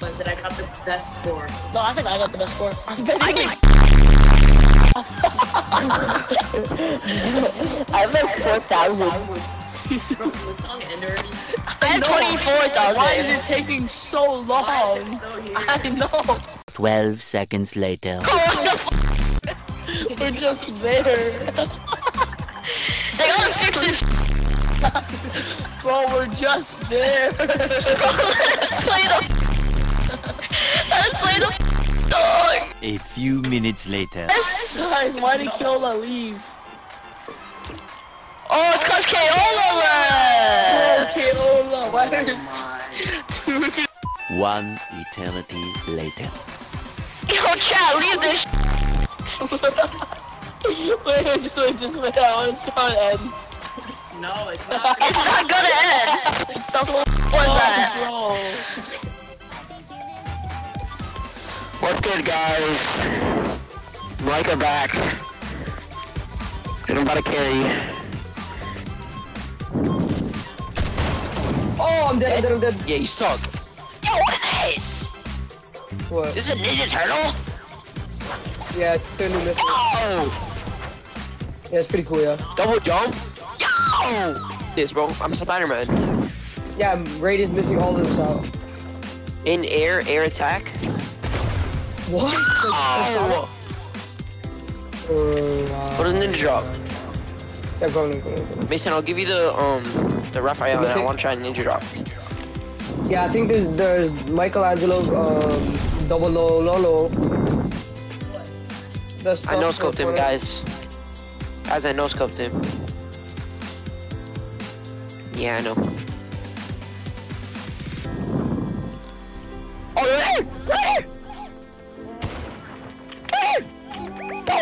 was that I got the best score. No, I think I got the best score. I'm I like... Have like 4,000. I had 24,000. Why is it taking so long? I know. 12 seconds later. What the f- We're just there. They gotta fix this. Bro, we're just there. Let's Play the. Let's play the dog. A few minutes later. Guys, why did Kyola leave? Oh, it's cause Kaola left. Oh, Kyola, why is... One eternity later. Yo, chat, leave this. Wait, wait, just wait, just wait. I want to see how it ends. No, it's not. It's not gonna end. It's The so was that? bro. What's good, guys? Micah back. And I'm about to carry. Oh, I'm dead, I'm dead, I'm dead. Yeah, you suck. Yo, what is this? What? This is a Ninja Turtle? Yeah, it's totally missing. Yo! Yeah, it's pretty cool, yeah. Double jump? Yo! This, bro. I'm Spider-Man. Yeah, is missing all of this out. In air, air attack. What? Oh! Uh, What is Ninja drop? yeah, go on, go on, go. Mason, I'll give you the, um, the Raphael, and I want to try Ninja drop. Yeah, I think there's there's Michelangelo, um, Double Low Lolo. I no scoped him, guys. Guys, I no scoped him. Yeah, I know. Oh, there! There! There! Go!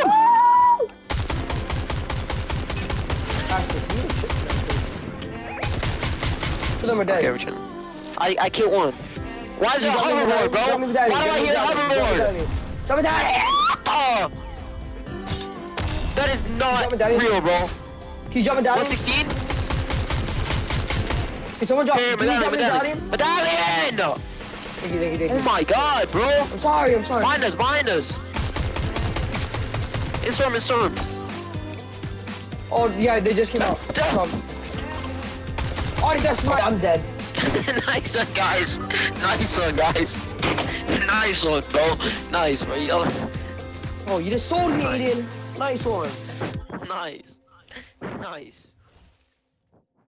Two of them. Okay, we're chilling. I, I killed one. Why is there a hoverboard, bro? Why do I hear a down, drop me hoverboard? down. Drop me down. Oh! Not Drop me down. real, bro. Can you drop me down? 116? Can someone drop, Here, you medallion, medallion! Medallion! Thank you, thank you, thank Oh my god, bro! I'm sorry, I'm sorry. Bind us, bind us! In storm, in storm. Oh, yeah, they just came out. Oh, that's my, I'm dead. nice one, guys. Nice one, guys. nice one, bro. Nice, bro. Oh, you just sold me, Aiden. Nice one. Nice. Nice.